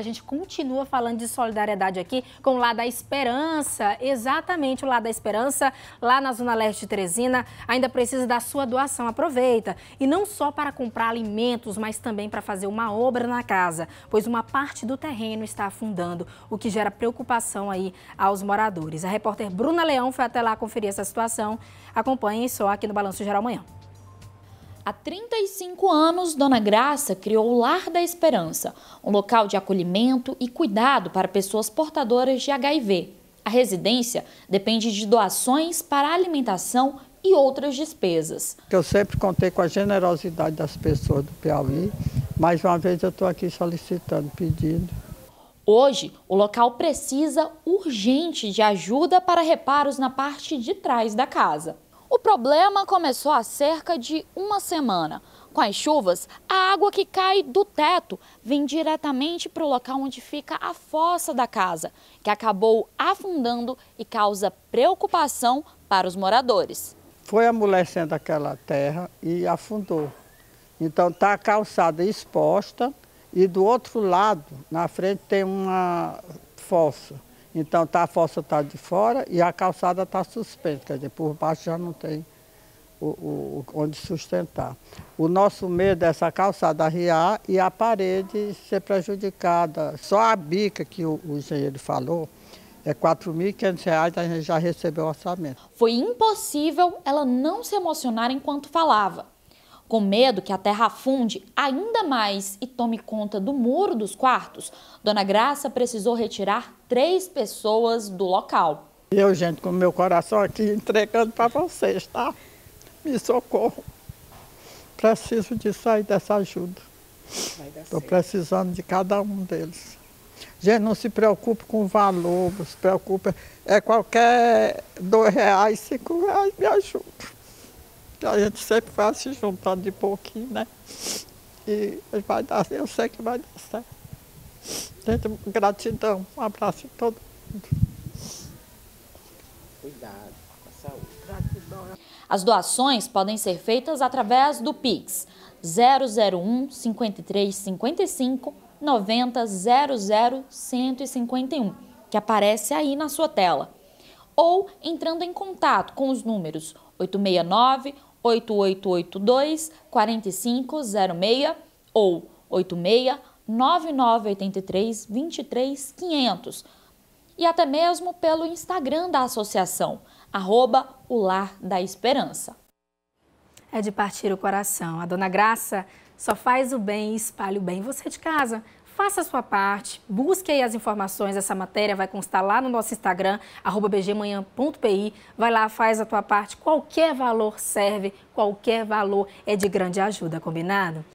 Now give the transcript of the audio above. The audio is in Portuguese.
A gente continua falando de solidariedade aqui com o Lá da Esperança, exatamente o Lá da Esperança, lá na Zona Leste de Teresina, ainda precisa da sua doação, aproveita. E não só para comprar alimentos, mas também para fazer uma obra na casa, pois uma parte do terreno está afundando, o que gera preocupação aí aos moradores. A repórter Bruna Leão foi até lá conferir essa situação. Acompanhem só aqui no Balanço Geral amanhã. Há 35 anos, Dona Graça criou o Lar da Esperança, um local de acolhimento e cuidado para pessoas portadoras de HIV. A residência depende de doações para alimentação e outras despesas. Eu sempre contei com a generosidade das pessoas do Piauí. Mais uma vez eu estou aqui solicitando, pedindo. Hoje, o local precisa urgente de ajuda para reparos na parte de trás da casa. O problema começou há cerca de uma semana. Com as chuvas, a água que cai do teto vem diretamente para o local onde fica a fossa da casa, que acabou afundando e causa preocupação para os moradores. Foi amolecendo aquela terra e afundou. Então está a calçada exposta e do outro lado, na frente, tem uma fossa. Então tá, a fossa está de fora e a calçada está suspensa, quer dizer, por baixo já não tem o, o, onde sustentar. O nosso medo é essa calçada arriar e a parede ser prejudicada. Só a bica que o, o engenheiro falou é R$ 4.500, a gente já recebeu o orçamento. Foi impossível ela não se emocionar enquanto falava. Com medo que a terra afunde ainda mais e tome conta do muro dos quartos, Dona Graça precisou retirar três pessoas do local. Eu, gente, com meu coração aqui entregando para vocês, tá? Me socorro. Preciso de sair dessa ajuda. Estou precisando de cada um deles. Gente, não se preocupe com o valor, não se preocupe. É qualquer dois reais, cinco reais, me ajuda. A gente sempre vai se juntando de pouquinho, né? E vai dar, eu sei que vai dar certo. Gente, gratidão, um abraço a todo mundo. Cuidado com a saúde. Gratidão. As doações podem ser feitas através do Pix 001 53 55 90 00 151, que aparece aí na sua tela. Ou entrando em contato com os números 869 8882 4506 ou 86 9983 23500 e até mesmo pelo Instagram da associação, arroba o Lar da Esperança. É de partir o coração. A dona Graça só faz o bem e espalha o bem. Você de casa, faça a sua parte, busque aí as informações dessa matéria, vai constar lá no nosso Instagram, bgmanhã.pi, vai lá, faz a tua parte, qualquer valor serve, qualquer valor é de grande ajuda, combinado?